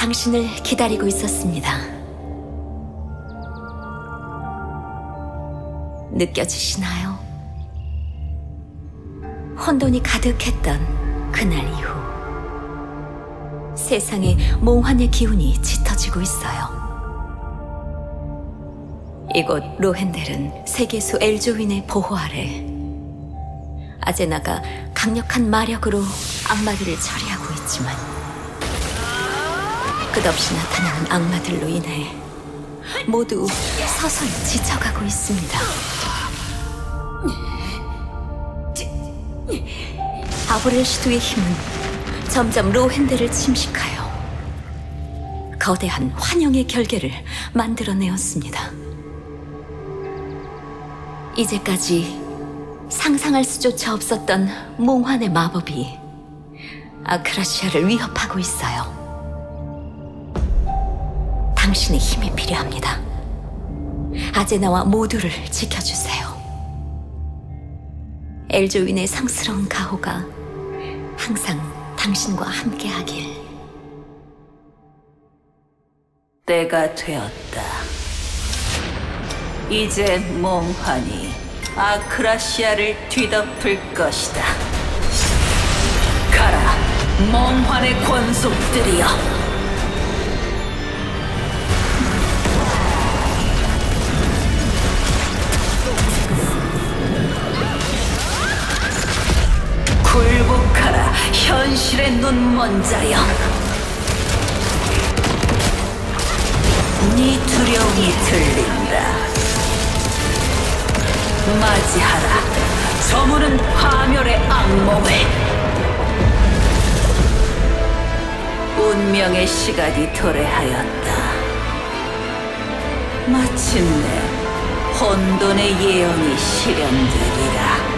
당신을 기다리고 있었습니다. 느껴지시나요? 혼돈이 가득했던 그날 이후 세상에 몽환의 기운이 짙어지고 있어요. 이곳 로헨델은 세계수 엘조윈의 보호 아래 아제나가 강력한 마력으로 악마들을 처리하고 있지만 끝없이 나타나는 악마들로 인해 모두 서서히 지쳐가고 있습니다. 아브렐 시도의 힘은 점점 로헨델을 침식하여 거대한 환영의 결계를 만들어내었습니다. 이제까지 상상할 수조차 없었던 몽환의 마법이 아크라시아를 위협하고 있어요. 당신의 힘이 필요합니다. 아제나와 모두를 지켜주세요. 엘조윈의 상스러운 가호가 항상 당신과 함께하길. 때가 되었다. 이제 몽환이 아크라시아를 뒤덮을 것이다. 가라, 몽환의 권속들이여. 현실의 눈먼 자여. 네 두려움이 들린다. 맞이하라. 저무는 파멸의 악몽을. 운명의 시간이 도래하였다. 마침내 혼돈의 예언이 실현되리라.